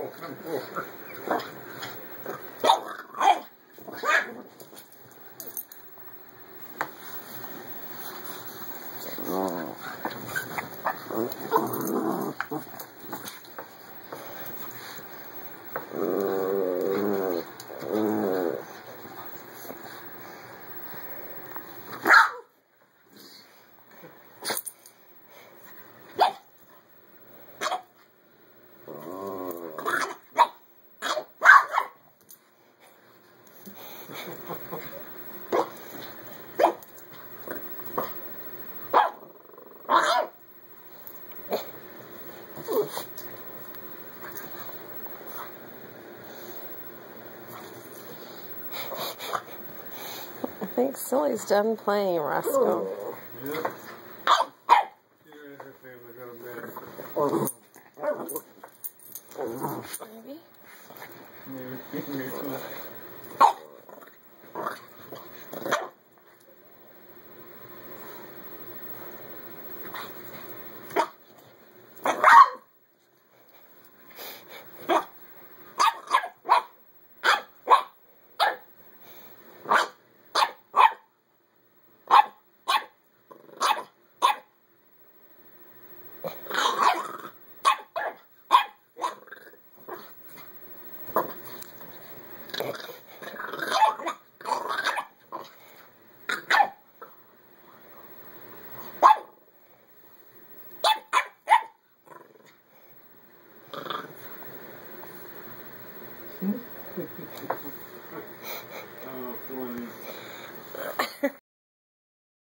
Oh. come over. Oh. I think Scilla's done playing, Roscoe. Oh, yeah. She and her family got a bed. Maybe. Maybe, maybe 嗯，